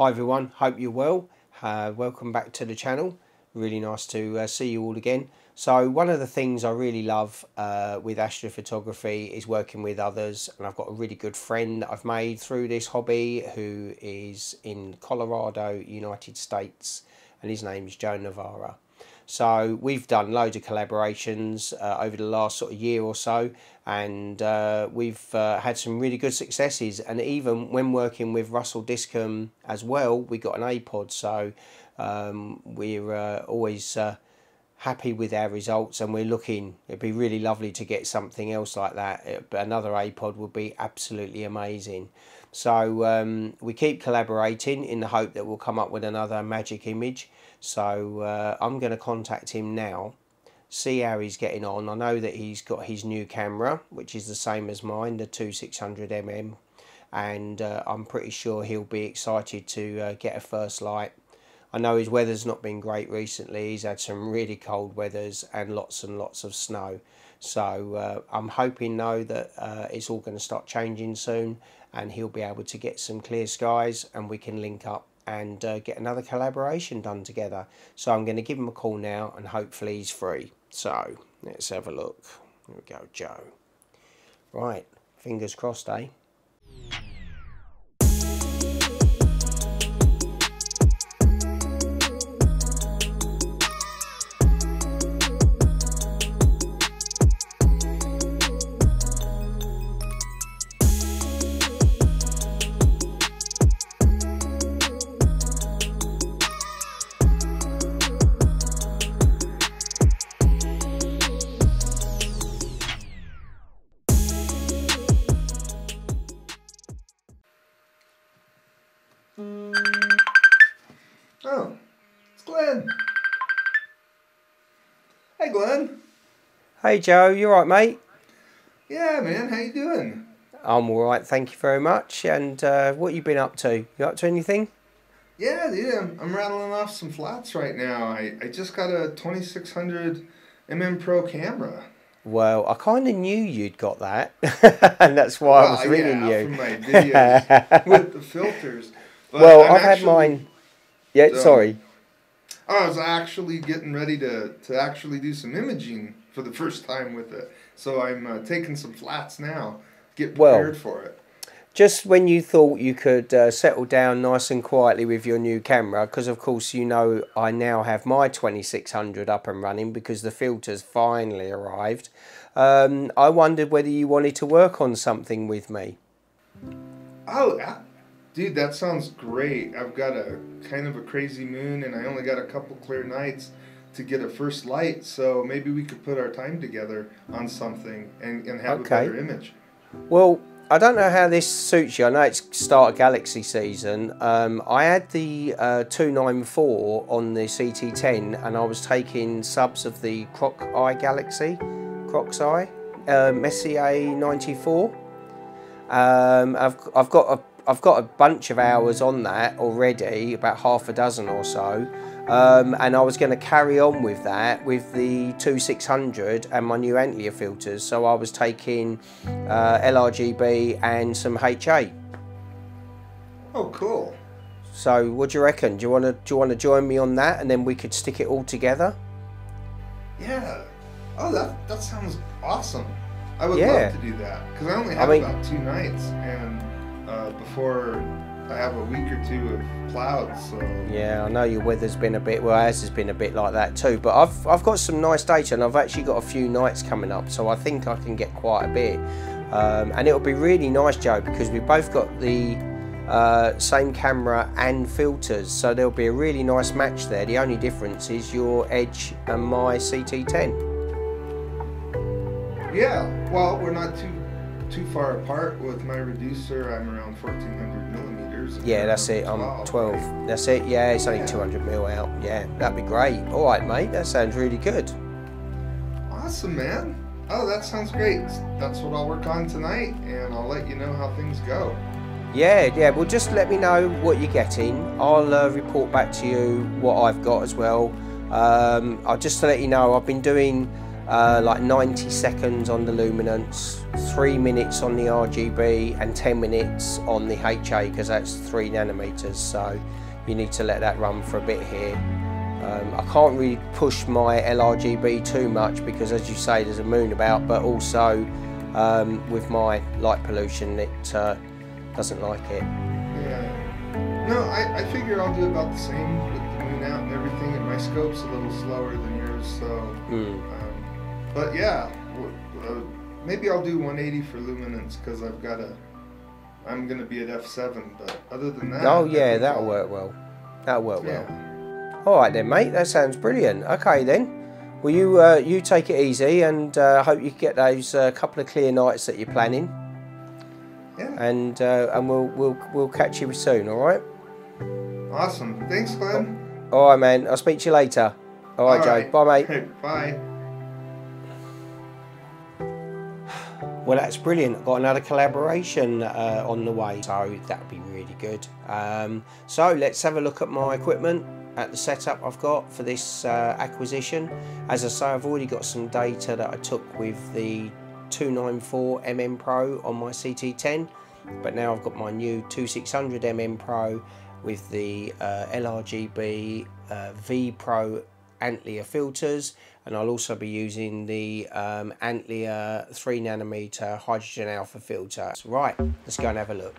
Hi everyone, hope you're well. Uh, welcome back to the channel. Really nice to uh, see you all again. So one of the things I really love uh, with astrophotography is working with others and I've got a really good friend that I've made through this hobby who is in Colorado, United States and his name is Joe Navara. So we've done loads of collaborations uh, over the last sort of year or so, and uh, we've uh, had some really good successes. And even when working with Russell Discombe as well, we got an APOD. So um, we're uh, always uh, happy with our results, and we're looking. It'd be really lovely to get something else like that. Another APOD would be absolutely amazing. So um, we keep collaborating in the hope that we'll come up with another magic image. So uh, I'm going to contact him now, see how he's getting on. I know that he's got his new camera, which is the same as mine, the 2600mm, and uh, I'm pretty sure he'll be excited to uh, get a first light. I know his weather's not been great recently. He's had some really cold weathers and lots and lots of snow. So uh, I'm hoping though that uh, it's all going to start changing soon and he'll be able to get some clear skies and we can link up and uh, get another collaboration done together. So I'm going to give him a call now and hopefully he's free. So let's have a look. Here we go, Joe. Right, fingers crossed, eh? Hey Joe, you alright mate? Yeah, man. How you doing? I'm alright, thank you very much. And uh, what you been up to? You up to anything? Yeah, yeah, I'm, I'm rattling off some flats right now. I, I just got a 2600 mm Pro camera. Well, I kind of knew you'd got that, and that's why I was Well, ringing yeah, you. From my videos with the filters. But well, I'm I've had mine. Yeah, um, sorry. I was actually getting ready to, to actually do some imaging for the first time with it. So I'm uh, taking some flats now. Get Well, prepared for it. Just when you thought you could uh, settle down nice and quietly with your new camera, because of course you know I now have my 2600 up and running because the filters finally arrived. Um, I wondered whether you wanted to work on something with me. Oh, that, dude, that sounds great. I've got a kind of a crazy moon, and I only got a couple clear nights to get a first light. So maybe we could put our time together on something and, and have Okay. a better image. Well, I don't know how this suits you. I know it's start of Galaxy season. Um, I had the uh, 294 on the CT10 and I was taking subs of the Croc Eye Galaxy, Croc's Eye, uh, Messier 94. Um, I've, I've got a I've got a bunch of hours on that already, about half a dozen or so. Um, and I was going to carry on with that with the 2600 and my new Antlia filters. So I was taking uh, LRGB and some HA. Oh, cool. So what do you reckon? Do you want to do you want to join me on that, and then we could stick it all together? Yeah. Oh, that that sounds awesome. I would Yeah. love to do that because I only have mean- about two nights, and uh, before I have a week or two of clouds. So Yeah, I know your weather's been a bit well, ours has been a bit like that too. But I've I've got some nice data, and I've actually got a few nights coming up, so I think I can get quite a bit. Um, and it'll be really nice, Joe, because we've both got the uh, same camera and filters, so there'll be a really nice match there. The only difference is your Edge and my CT10. yeah. Well, we're not too too far apart with my reducer. I'm around 1400 millimeters. Yeah, that's it. I'm 12. That's it. Yeah, it's only Yeah. 200 mil out. Yeah, that'd be great. All right, mate. That sounds really good. Awesome, man. Oh, that sounds great. That's what I'll work on tonight, and I'll let you know how things go. Yeah, yeah. Well, just let me know what you're getting. I'll uh, report back to you what I've got as well. Um, I'll just to let you know, I've been doing uh, like 90 seconds on the luminance, 3 minutes on the RGB and 10 minutes on the HA because that's 3 nanometers so you need to let that run for a bit here. Um, I can't really push my LRGB too much because as you say there's a moon about but also um, with my light pollution it uh, doesn't like it. Yeah. No, I, I figure I'll do about the same with the moon out and everything and my scope's a little slower than yours so Mm. um, but yeah uh, maybe I'll do 180 for luminance because I've got a I'm gonna be at f7 but other than that Oh yeah, that'll I'll- work well. That'll work well. All right then, mate. That sounds brilliant. Okay then. Well, you uh, you take it easy, and uh, hope you get those uh, couple of clear nights that you're planning, yeah and uh, and we'll we'll we'll catch you soon. All right. awesome thanks Glenn All right, man. I'll speak to you later. All right, All Joe. Bye, mate. bye Well, that's brilliant. Got another collaboration uh, on the way, so that would be really good. Um, so let's have a look at my equipment, at the setup I've got for this uh, acquisition. As I say, I've already got some data that I took with the 294 mm Pro on my CT10, but now I've got my new 2600 mm Pro with the uh, LRGB uh, V Pro Antlia filters and I'll also be using the um, Antlia 3 nanometer hydrogen alpha filter. Right, let's go and have a look.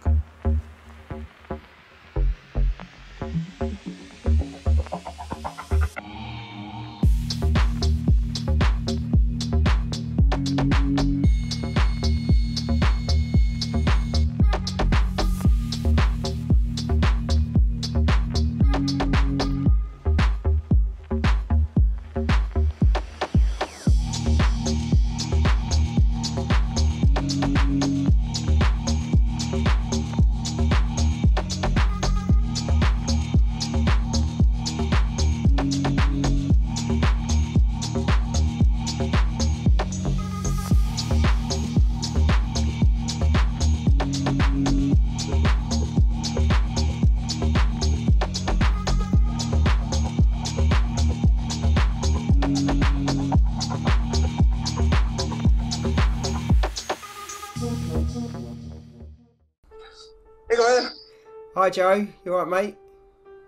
Hi Joe, you alright mate?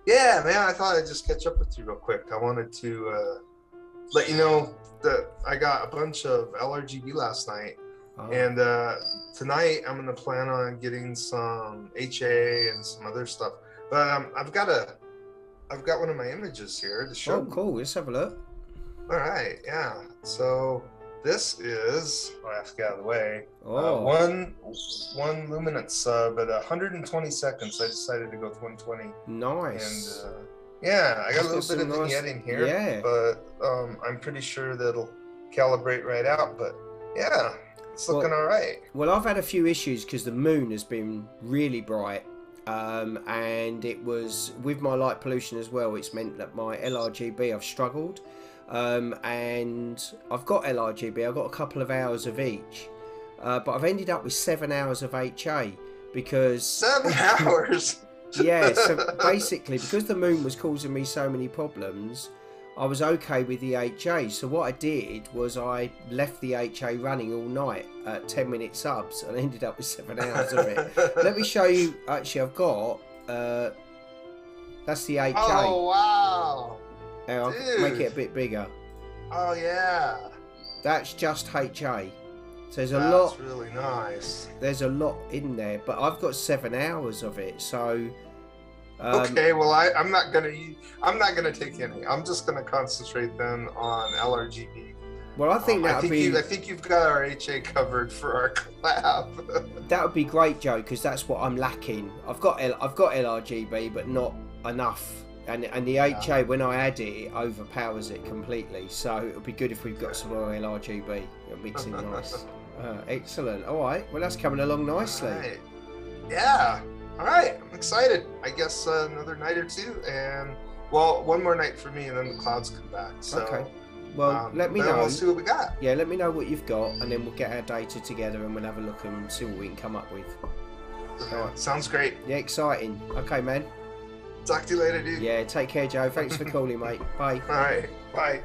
Yeah, man. I thought I'd just catch up with you real quick. I wanted to uh, let you know that I got a bunch of LRGB last night, Oh, and uh, tonight I'm gonna plan on getting some HA and some other stuff. But um, I've got a, I've got one of my images here to show. oh cool, let's have a look. All right, yeah. So this is. Oh, I have to get out of the way. Oh, Uh, one one luminance sub at 120 seconds. I decided to go with 120. nice. And uh, yeah, I got a little some bit of nice- vignetting here, yeah. but um, I'm pretty sure that'll calibrate right out. But yeah, it's Well- looking all right. Well, I've had a few issues because the moon has been really bright, um, and it was with my light pollution as well. It's meant that my LRGB I've struggled, um, and I've got LRGB. I've got a couple of hours of each, uh, but I've ended up with seven hours of HA because Seven hours. yeah. So basically, because the moon was causing me so many problems. I was okay with the HA, so what I did was I left the HA running all night at 10 minute subs and ended up with 7 hours of it. Let me show you, actually, I've got, uh, that's the HA. Oh wow! I'll make it a bit bigger. Oh yeah. That's just HA. So there's a That's lot, really nice. there's a lot in there, but I've got 7 hours of it, so. Um, okay, well I, I'm not gonna I'm not gonna take any. I'm just gonna concentrate then on LRGB. Well, I think Um, that would be. you, I think you've got our HA covered for our collab. That would be great, Joe, because that's what I'm lacking. I've got L- I've got LRGB, but not enough. And and the HA when I add it, it overpowers it completely. So it would be good if we've got some more LRGB. It'll mix in nice. Uh, excellent. All right. Well, that's coming along nicely. All right. Yeah. All right. I'm excited. I guess uh, another night or two, and well, one more night for me, and then the clouds come back. So, Okay. Well, um, let me know. We'll see what we got. Yeah, let me know what you've got, and then we'll get our data together, and we'll have a look and see what we can come up with. Alright. Sounds great. Yeah, exciting. Okay, man. Talk to you later, dude. Yeah, take care, Joe. Thanks for calling, mate. Bye. Right. Bye.